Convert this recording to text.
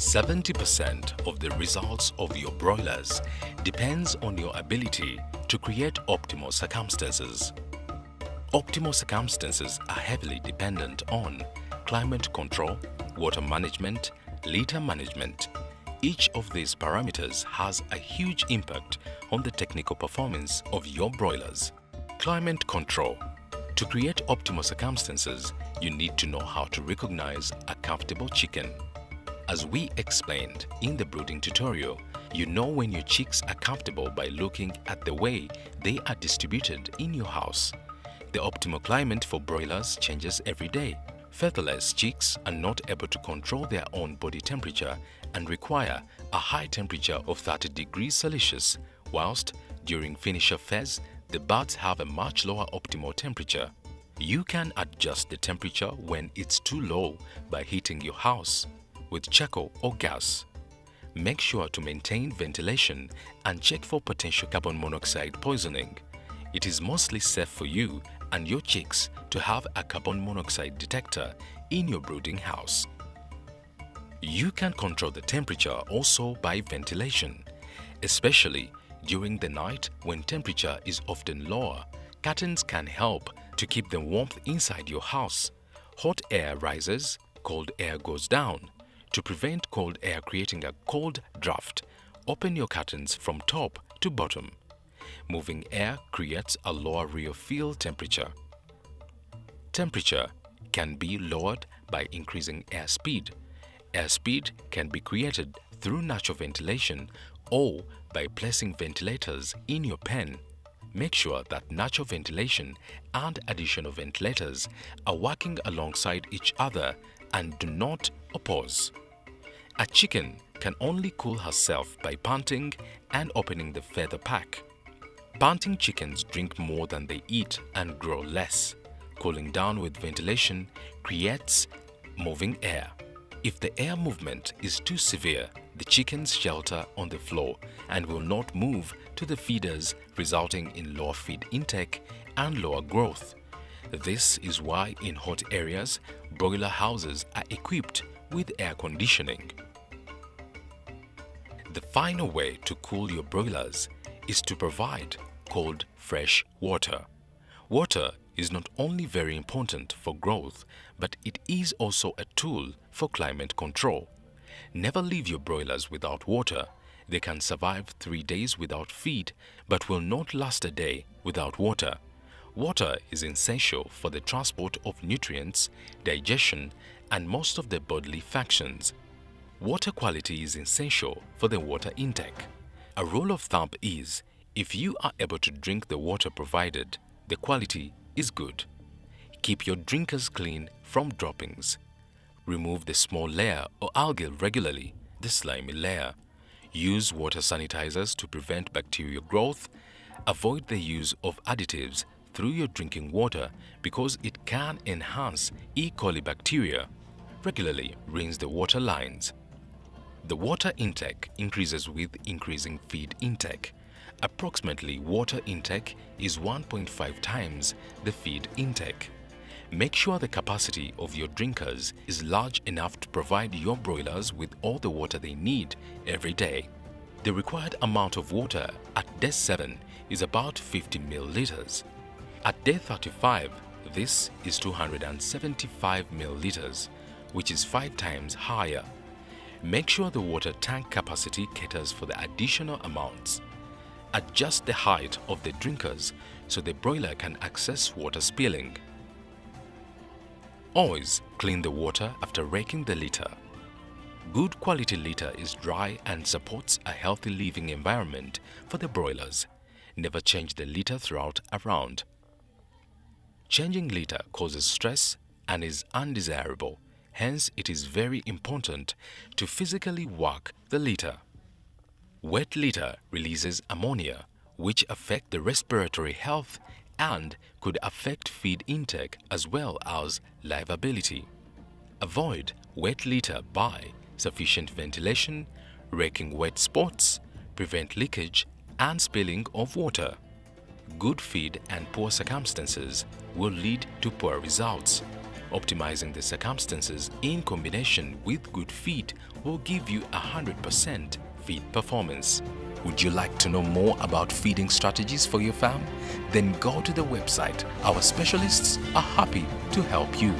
70% of the results of your broilers depends on your ability to create optimal circumstances. Optimal circumstances are heavily dependent on climate control, water management, litter management. Each of these parameters has a huge impact on the technical performance of your broilers. Climate control. To create optimal circumstances, you need to know how to recognize a comfortable chicken. As we explained in the brooding tutorial, you know when your chicks are comfortable by looking at the way they are distributed in your house. The optimal climate for broilers changes every day. Featherless chicks are not able to control their own body temperature and require a high temperature of 30 degrees Celsius, whilst during finisher phase, the birds have a much lower optimal temperature. You can adjust the temperature when it's too low by heating your house with charcoal or gas. Make sure to maintain ventilation and check for potential carbon monoxide poisoning. It is mostly safe for you and your chicks to have a carbon monoxide detector in your brooding house. You can control the temperature also by ventilation, especially during the night when temperature is often lower. Curtains can help to keep the warmth inside your house. Hot air rises, cold air goes down. To prevent cold air creating a cold draft, open your curtains from top to bottom. Moving air creates a lower real feel temperature. Temperature can be lowered by increasing air speed. Air speed can be created through natural ventilation or by placing ventilators in your pen. Make sure that natural ventilation and additional ventilators are working alongside each other and do not oppose. A chicken can only cool herself by panting and opening the feather pack. Panting chickens drink more than they eat and grow less. Cooling down with ventilation creates moving air. If the air movement is too severe, the chickens shelter on the floor and will not move to the feeders resulting in lower feed intake and lower growth. This is why in hot areas, broiler houses are equipped with air conditioning. The final way to cool your broilers is to provide cold, fresh water. Water is not only very important for growth, but it is also a tool for climate control. Never leave your broilers without water. They can survive three days without feed, but will not last a day without water. Water is essential for the transport of nutrients, digestion, and most of the bodily functions. Water quality is essential for the water intake. A rule of thumb is, if you are able to drink the water provided, the quality is good. Keep your drinkers clean from droppings. Remove the small layer or algae regularly, the slimy layer. Use water sanitizers to prevent bacterial growth. Avoid the use of additives through your drinking water because it can enhance E. coli bacteria. Regularly rinse the water lines. The water intake increases with increasing feed intake. Approximately water intake is 1.5 times the feed intake. Make sure the capacity of your drinkers is large enough to provide your broilers with all the water they need every day. The required amount of water at day 7 is about 50 milliliters. At day 35, this is 275 milliliters, which is 5 times higher. Make sure the water tank capacity caters for the additional amounts. Adjust the height of the drinkers so the broiler can access water spilling. Always clean the water after raking the litter. Good quality litter is dry and supports a healthy living environment for the broilers. Never change the litter throughout a round. Changing litter causes stress and is undesirable. Hence, it is very important to physically work the litter. Wet litter releases ammonia, which affect the respiratory health and could affect feed intake as well as livability. Avoid wet litter by sufficient ventilation, raking wet spots, prevent leakage and spilling of water. Good feed and poor circumstances will lead to poor results. Optimizing the circumstances in combination with good feed will give you 100% feed performance. Would you like to know more about feeding strategies for your farm? Then go to the website. Our specialists are happy to help you.